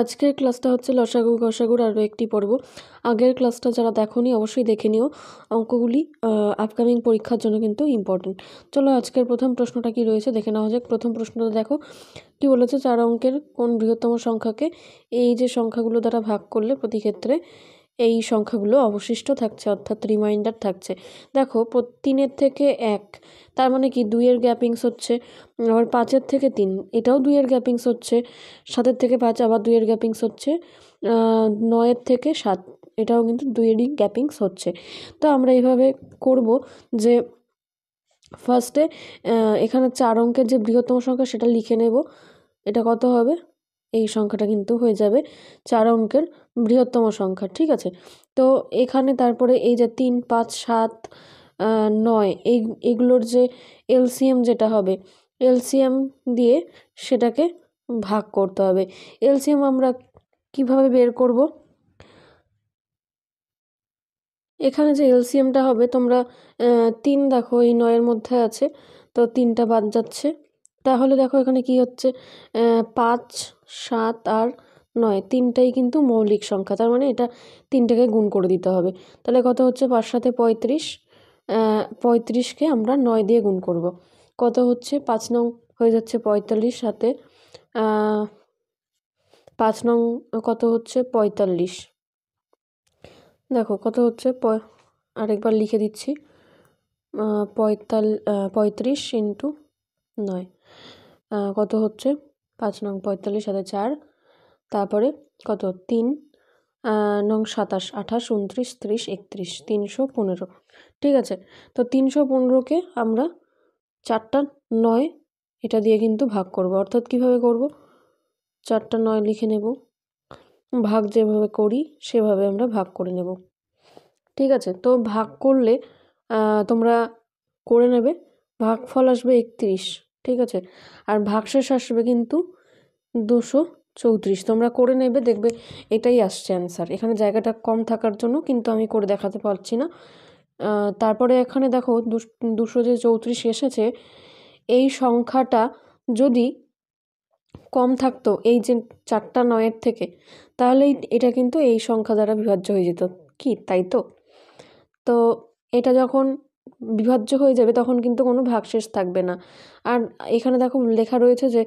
আজকের ক্লাসটা হচ্ছে লসাগু, গসাগুর আরও একটি পর্ব। আগের ক্লাসটা যারা দেখোনি, অবশ্যই দেখে নিও। অঙ্কগুলি আপকামিং পরীক্ষার জন্য কিন্তু ইম্পর্টেন্ট চলো আজকের প্রথম প্রশ্নটা কি রয়েছে দেখে নেওয়া যাক। প্রথম প্রশ্নটা দেখো, কি বলেছে চার অঙ্কের কোন বৃহত্তম সংখ্যাকে? এই যে সংখ্যাগুলো দ্বারা ভাগ করলে প্রতি ক্ষেত্রে এই সংখ্যাগুলো অবশিষ্ট থাকছে, অর্থাৎ রিমাইন্ডার থাকছে। দেখো তিনের থেকে এক, তার মানে কি দুইয়ের গ্যাপিংস হচ্ছে, আবার পাঁচের থেকে তিন, এটাও দুইয়ের গ্যাপিংস হচ্ছে, সাতের থেকে পাঁচ আবার দুইয়ের গ্যাপিংস হচ্ছে নয়ের থেকে সাত, এটাও কিন্তু দুইয়েরই গ্যাপিংস হচ্ছে। তো আমরা এইভাবে করব যে ফার্স্টে এখানে চার অঙ্কের যে বৃহত্তম সংখ্যা সেটা লিখে নেব, এটা কত হবে? এই সংখ্যাটা কিন্তু হয়ে যাবে চার অঙ্কের বৃহত্তম সংখ্যা, ঠিক আছে? তো এখানে তারপরে এই যে তিন, পাঁচ, সাত নয়, এই, এগুলোর যে এলসিএম যেটা হবে, এলসিএম দিয়ে সেটাকে ভাগ করতে হবে। এলসিএম আমরা কীভাবে বের করব? এখানে যে এলসিএমটা হবে, তোমরা তিন দেখো, এই নয়ের মধ্যে আছে, তো তিনটা বাদ যাচ্ছে। তাহলে দেখো এখানে কি হচ্ছে পাঁচ, সাত আর নয়, তিনটাই কিন্তু মৌলিক সংখ্যা। তার মানে এটা তিনটাকে গুণ করে দিতে হবে। তাহলে কত হচ্ছে? পাঁচ সাথে পঁয়ত্রিশ পঁয়ত্রিশকে আমরা নয় দিয়ে গুণ করব। কত হচ্ছে? পাঁচ নং হয়ে যাচ্ছে পঁয়তাল্লিশ সাথে পাঁচ নং কত হচ্ছে? পঁয়তাল্লিশ। দেখো কত হচ্ছে? প, আরেকবার লিখে দিচ্ছি। পঁয়তাল পঁয়ত্রিশ ইন্টু নয় কত হচ্ছে? পাঁচ নং পঁয়তাল্লিশ সাথে চার তারপরে কত? তিন নং সাতাশ, আঠাশ, উনত্রিশ, ত্রিশ, একত্রিশ, তিনশো পনেরো। ঠিক আছে? তো তিনশো পনেরোকে আমরা চারটা নয় এটা দিয়ে কিন্তু ভাগ করব। অর্থাৎ কীভাবে করব? চারটা নয় লিখে নেব। ভাগ যেভাবে করি, সেভাবে আমরা ভাগ করে নেব। ঠিক আছে? তো ভাগ করলে তোমরা করে নেবে। ভাগফল আসবে একত্রিশ। ঠিক আছে? আর ভাগশেষ আসবে কিন্তু দুশো চৌত্রিশ, তোমরা করে নেবে, দেখবে এটাই আসছে অ্যান্সার এখানে জায়গাটা কম থাকার জন্য কিন্তু আমি করে দেখাতে পারছি না। তারপরে এখানে দেখো দুশো যে চৌত্রিশ এসেছে, এই সংখ্যাটা যদি কম থাকতো এই যে চারটা নয়ের থেকে, তাহলেই এটা কিন্তু এই সংখ্যা দ্বারা বিভাজ্য হয়ে যেত। কি, তাই তো? তো এটা যখন বিভাজ্য হয়ে যাবে, তখন কিন্তু কোনো ভাগশেষ থাকবে না। আর এখানে দেখো লেখা রয়েছে যে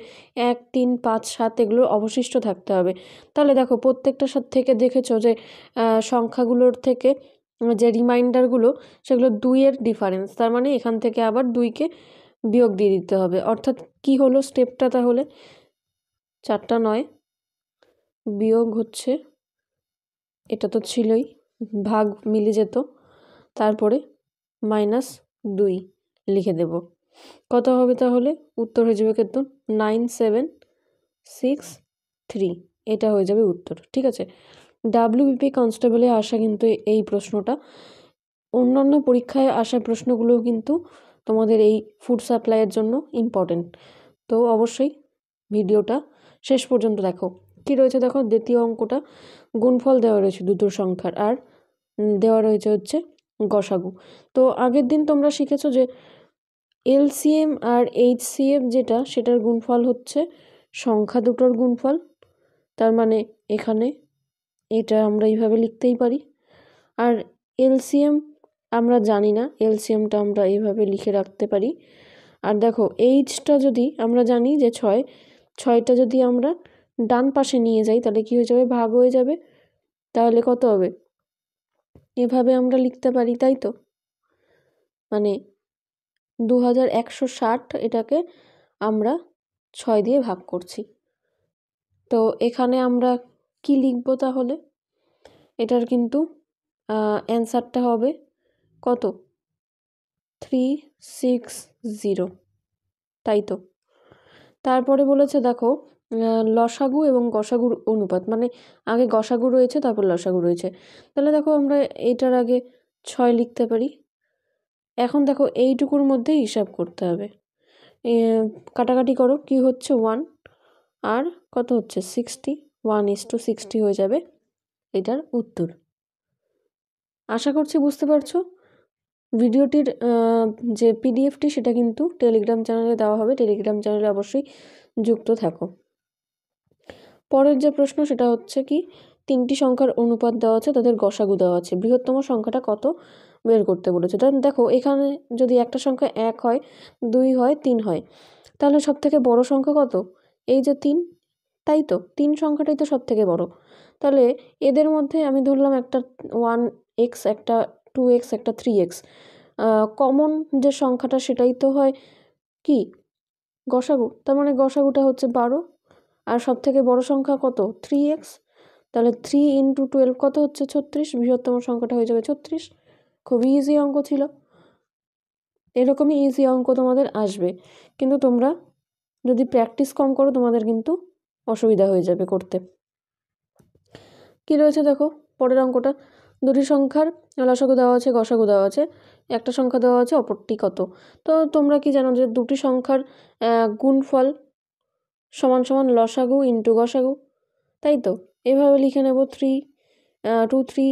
এক, তিন, পাঁচ, সাত এগুলো অবশিষ্ট থাকতে হবে। তাহলে দেখো প্রত্যেকটা থেকে দেখেছ যে সংখ্যাগুলোর থেকে যে রিমাইন্ডারগুলো, সেগুলো দুইয়ের ডিফারেন্স। তার মানে এখান থেকে আবার দুইকে বিয়োগ দিয়ে দিতে হবে। অর্থাৎ কি হলো স্টেপটা তাহলে? চারটা নয়, বিয়োগ হচ্ছে, এটা তো ছিলই, ভাগ মিলে যেত। তারপরে মাইনাস দুই লিখে দেব। কত হবে তাহলে? উত্তর হয়ে যাবে কিন্তু নাইন সেভেন সিক্স থ্রি। এটা হয়ে যাবে উত্তর, ঠিক আছে? ডাব্লিউবিপি কনস্টেবলে আসা কিন্তু এই প্রশ্নটা। অন্যান্য পরীক্ষায় আসা প্রশ্নগুলোও কিন্তু তোমাদের এই ফুড সাপ্লাইয়ের জন্য ইম্পর্টেন্ট তো অবশ্যই ভিডিওটা শেষ পর্যন্ত দেখো। কি রয়েছে দেখো? দ্বিতীয় অঙ্কটা। গুণফল দেওয়া রয়েছে দুটো সংখ্যার। আর দেওয়া রয়েছে হচ্ছে গসাগু। তো আগের দিন তোমরা শিখেছো যে এলসিএম আর এইচসিএম যেটা, সেটার গুণফল হচ্ছে সংখ্যা দুটোর গুণফল। তার মানে এখানে এটা আমরা এইভাবে লিখতেই পারি। আর এলসিএম আমরা জানি না, এলসিএমটা আমরা এইভাবে লিখে রাখতে পারি। আর দেখো, এইচটা যদি আমরা জানি যে ছয়, ছয়টা যদি আমরা ডান পাশে নিয়ে যাই, তাহলে কী হয়ে যাবে? ভাগ হয়ে যাবে। তাহলে কত হবে? এভাবে আমরা লিখতে পারি, তাই তো? মানে দু হাজার একশো ষাট এটাকে আমরা ছয় দিয়ে ভাগ করছি। তো এখানে আমরা কি লিখব তাহলে? এটার কিন্তু অ্যান্সারটা হবে কত? থ্রি সিক্স জিরো, তাই তো? তারপরে বলেছে, দেখো লসাগু এবং গসাগুর অনুপাত। মানে আগে গসাগু রয়েছে, তারপর লসাগু রয়েছে। তাহলে দেখো আমরা এইটার আগে ছয় লিখতে পারি। এখন দেখো এইটুকুর মধ্যেই হিসাব করতে হবে। কাটাকাটি করো, কি হচ্ছে ওয়ান আর কত হচ্ছে? Sixty one is to sixty হয়ে যাবে এটার উত্তর। আশা করছি বুঝতে পারছ? ভিডিওটির যে পিডিএফটি সেটা কিন্তু টেলিগ্রাম চ্যানেলে দেওয়া হবে। টেলিগ্রাম চ্যানেলে অবশ্যই যুক্ত থাকো। পরের যে প্রশ্ন, সেটা হচ্ছে কি, তিনটি সংখ্যার অনুপাত দেওয়া আছে, তাদের গসাগু দেওয়া আছে। বৃহত্তম সংখ্যাটা কত? বের করতে বলেছে। তাহলে দেখো, এখানে যদি একটা সংখ্যা এক হয়, দুই হয়, তিন হয়, তাহলে সব থেকে বড় সংখ্যা কত? এই যে তিন, তাই তো? তিন সংখ্যাটাই তো সব থেকে বড়। তাহলে এদের মধ্যে আমি ধরলাম একটা ওয়ান এক্স, একটা টু এক্স, একটা থ্রি এক্স। কমন যে সংখ্যাটা, সেটাই তো হয় কি? গসাগু। তার মানে গসাগুটা হচ্ছে বারো আর সব থেকে বড় সংখ্যা কত? থ্রি এক্স তাহলে থ্রি ইন্টু টুয়েলভ কত হচ্ছে? ছত্রিশ। বৃহত্তম সংখ্যাটা হয়ে যাবে ছত্রিশ। খুবই ইজি অঙ্ক ছিল। এরকমই ইজি অঙ্ক তোমাদের আসবে। কিন্তু তোমরা যদি প্র্যাকটিস কম করো, তোমাদের কিন্তু অসুবিধা হয়ে যাবে করতে। কী রয়েছে দেখো? পরের অঙ্কটা। দুটি সংখ্যার লসাগু দেওয়া আছে, গসাগু দেওয়া আছে। একটা সংখ্যা দেওয়া আছে, অপরটি কত? তো তোমরা কি জানো যে দুটি সংখ্যার গুণফল সমান সমান লসাগু, ইন্টু গসাগু। তাই তো? এভাবে লিখে নেব three two three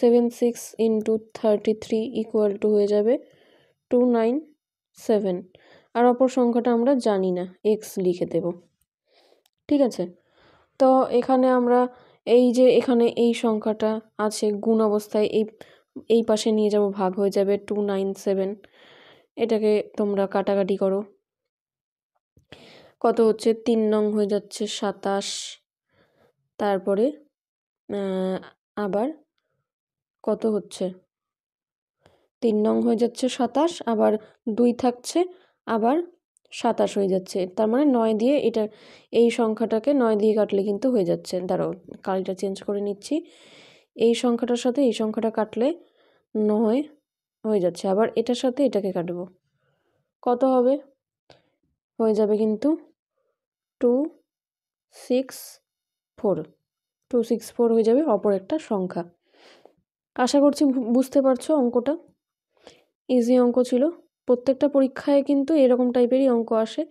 seven six into thirty three equal to হয়ে যাবে টু নাইন সেভেন আর অপর সংখ্যাটা আমরা জানি না এক্স লিখে দেব। ঠিক আছে? তো এখানে আমরা এই যে এখানে এই সংখ্যাটা আছে গুণ অবস্থায়, এই এই পাশে নিয়ে যাব, ভাগ হয়ে যাবে টু নাইন সেভেন এটাকে তোমরা কাটাকাটি করো। কত হচ্ছে? তিন নং হয়ে যাচ্ছে সাতাশ। তারপরে আবার কত হচ্ছে? তিন নং হয়ে যাচ্ছে সাতাশ, আবার দুই থাকছে, আবার সাতাশ হয়ে যাচ্ছে। তার মানে নয় দিয়ে এটা, এই সংখ্যাটাকে নয় দিয়ে কাটলে কিন্তু হয়ে যাচ্ছে। দাঁড়াও, কালিটা চেঞ্জ করে নিচ্ছি। এই সংখ্যাটার সাথে এই সংখ্যাটা কাটলে নয় হয়ে যাচ্ছে। আবার এটার সাথে এটাকে কাটবো। কত হবে? হয়ে যাবে কিন্তু two six four two six four হয়ে যাবে অপর একটা সংখ্যা। আশা করছি বুঝতে পারছ অঙ্কটা? ইজি অঙ্ক ছিল। প্রত্যেকটা পরীক্ষায় কিন্তু এরকম টাইপেরই অঙ্ক আসে।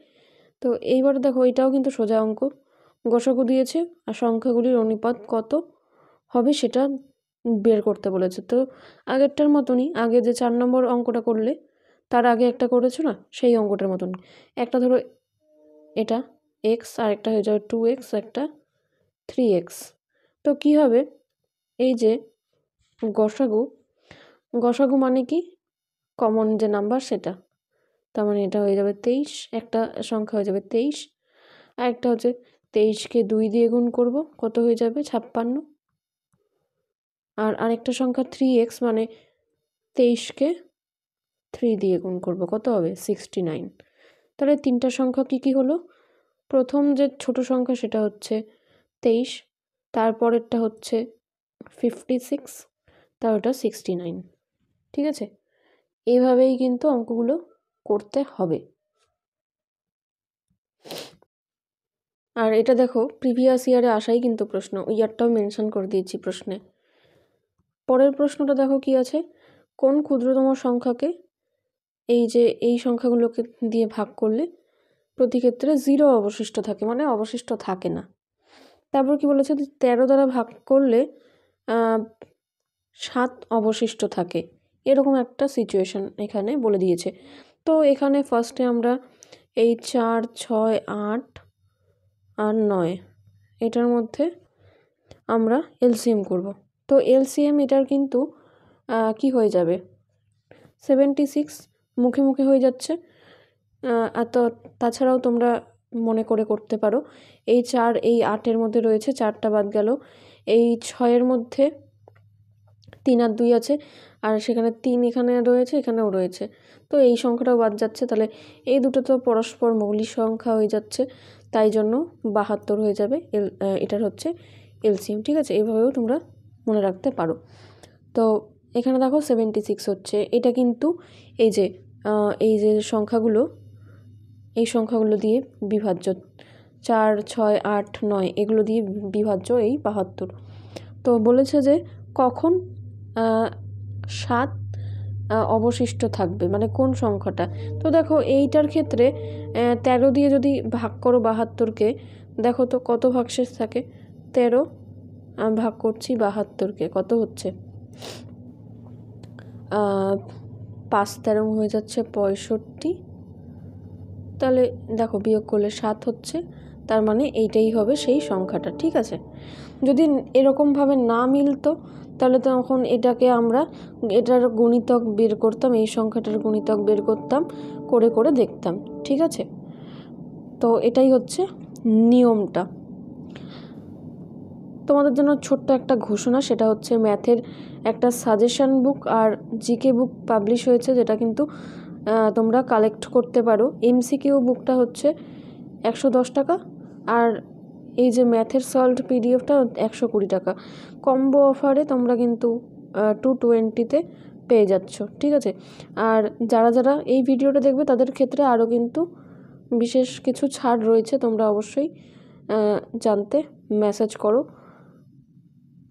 তো এইবার দেখো, এটাও কিন্তু সোজা অঙ্ক। গসাগু দিয়েছে আর সংখ্যাগুলির অনুপাত কত হবে সেটা বের করতে বলেছে। তো আগেরটার মতনই, আগে যে চার নম্বর অঙ্কটা করলে, তার আগে একটা করেছ না, সেই অঙ্কটার মতন একটা ধরো, এটা এক্স আর একটা হয়ে যাবে টু এক্স, একটা থ্রি এক্স। তো কী হবে? এই যে গসাগু গসাগু মানে কি? কমন যে নাম্বার সেটা। তার মানে এটা হয়ে যাবে তেইশ, একটা সংখ্যা হয়ে যাবে তেইশ, আর একটা হচ্ছে তেইশকে দুই দিয়ে গুণ করব, কত হয়ে যাবে? ছাপ্পান্ন। আর আরেকটা সংখ্যা থ্রি এক্স মানে তেইশকে থ্রি দিয়ে গুণ করব, কত হবে? Sixty nine. তাহলে তিনটা সংখ্যা কী কী হলো? প্রথম যে ছোট সংখ্যা সেটা হচ্ছে তেইশ, তারপরেরটা হচ্ছে ফিফটি সিক্স তার ওটা সিক্সটি নাইন ঠিক আছে? এভাবেই কিন্তু অঙ্কগুলো করতে হবে। আর এটা দেখো প্রিভিয়াস ইয়ারে আসাই কিন্তু প্রশ্ন ইয়ারটাও মেনশন করে দিয়েছি প্রশ্নে। পরের প্রশ্নটা দেখো কি আছে? কোন ক্ষুদ্রতম সংখ্যাকে এই যে, এই সংখ্যাগুলোকে দিয়ে ভাগ করলে প্রতি ক্ষেত্রে জিরো অবশিষ্ট থাকে মানে অবশিষ্ট থাকে না। তারপর কি বলেছে? তেরো দ্বারা ভাগ করলে সাত অবশিষ্ট থাকে। এরকম একটা সিচুয়েশন এখানে বলে দিয়েছে। তো এখানে ফার্স্টে আমরা এই চার, ছয়, আট আর নয়, এটার মধ্যে আমরা এলসিএম করব। তো এলসিএম এটার কিন্তু কি হয়ে যাবে? সেভেন্টি সিক্স মুখে মুখে হয়ে যাচ্ছে। আর তো তাছাড়াও তোমরা মনে করে করতে পারো। এই চার, এই আটের মধ্যে রয়েছে, চারটা বাদ গেল। এই ছয়ের মধ্যে তিন আর দুই আছে, আর সেখানে তিন এখানে রয়েছে, এখানেও রয়েছে। তো এই সংখ্যাটাও বাদ যাচ্ছে, তাহলে এই দুটো তো পরস্পর মৌলিক সংখ্যা হয়ে যাচ্ছে, তাই জন্য বাহাত্তর হয়ে যাবে, এল এটার হচ্ছে এলসিএম, ঠিক আছে? এইভাবেও তোমরা মনে রাখতে পারো। তো এখানে দেখো সেভেন্টি সিক্স হচ্ছে, এটা কিন্তু এই যে এই যে সংখ্যাগুলো এই সংখ্যাগুলো দিয়ে বিভাজ্য চার, ছয়, আট, নয়, এগুলো দিয়ে বিভাজ্য এই বাহাত্তর। তো বলেছে যে কখন সাত অবশিষ্ট থাকবে মানে কোন সংখ্যাটা? তো দেখো এইটার ক্ষেত্রে তেরো দিয়ে যদি ভাগ করো বাহাত্তরকে, দেখো তো কত ভাগশেষ থাকে? তেরো ভাগ করছি বাহাত্তরকে, কত হচ্ছে? পাঁচ তেরো হয়ে যাচ্ছে পঁয়ষট্টি তাহলে দেখো বিয়োগ করলে সাত হচ্ছে, তার মানে এইটাই হবে সেই সংখ্যাটা, ঠিক আছে? যদি এরকমভাবে না মিলতো, তাহলে তখন এটাকে আমরা এটার গুণিতক বের করতাম, এই সংখ্যাটার গুণিতক বের করতাম, করে করে দেখতাম, ঠিক আছে? তো এটাই হচ্ছে নিয়মটা। তোমাদের জন্য ছোট্ট একটা ঘোষণা, সেটা হচ্ছে ম্যাথের একটা সাজেশন বুক আর জিকে বুক পাবলিশ হয়েছে, যেটা কিন্তু তোমরা কালেক্ট করতে পারো। এমসিকিউ বুকটা হচ্ছে একশো দশ টাকা আর এই যে ম্যাথের সল্ট পিডিএফটা একশো কুড়ি টাকা। কম্বো অফারে তোমরা কিন্তু টু টোয়েন্টিতে পেয়ে যাচ্ছ, ঠিক আছে? আর যারা যারা এই ভিডিওটা দেখবে, তাদের ক্ষেত্রে আরও কিন্তু বিশেষ কিছু ছাড় রয়েছে, তোমরা অবশ্যই জানতে মেসেজ করো।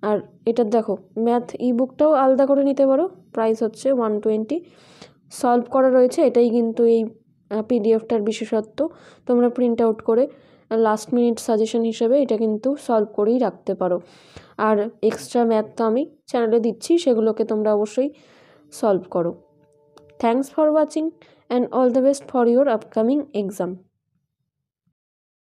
আর এটা দেখো ম্যাথ ই বুকটাও আলাদা করে নিতে পারো প্রাইস হচ্ছে ওয়ান টোয়েন্টি সলভ করা রয়েছে, এটাই কিন্তু এই পিডিএফটার বিশেষত্ব। তোমরা প্রিন্ট আউট করে লাস্ট মিনিট সাজেশন হিসেবে এটা কিন্তু সলভ করেই রাখতে পারো। আর এক্সট্রা ম্যাথ তো আমি চ্যানেলে দিচ্ছি, সেগুলোকে তোমরা অবশ্যই সলভ করো। Thanks for watching and all the best for your upcoming exam